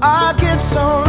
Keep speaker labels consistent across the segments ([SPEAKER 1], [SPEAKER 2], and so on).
[SPEAKER 1] I get so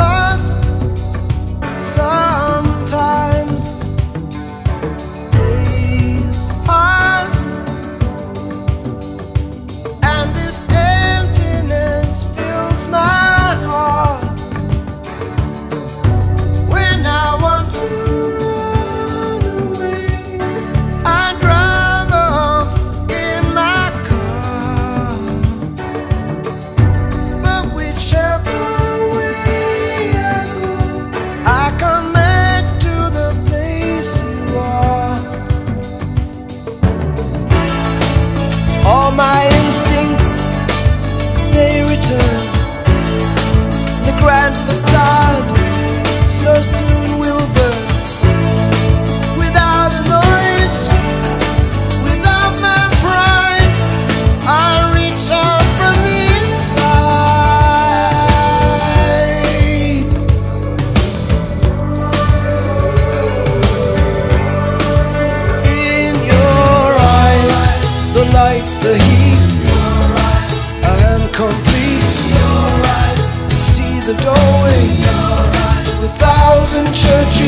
[SPEAKER 1] the heat. Your eyes. I am complete. Your eyes. See the doorway. Your eyes. Thousand churches.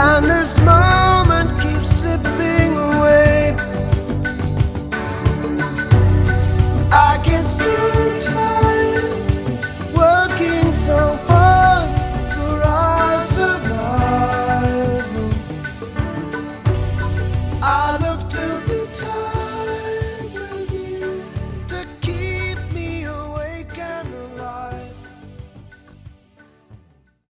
[SPEAKER 1] And this moment keeps slipping away. I get so tired Working so hard for our survival. I